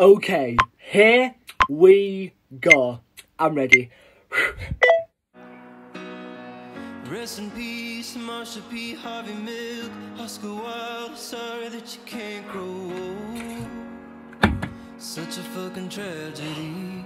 Okay, here we go. I'm ready. Rest in peace, Marsha P. Harvey Milk, Oscar Wilde. Sorry that you can't grow old. Such a fucking tragedy.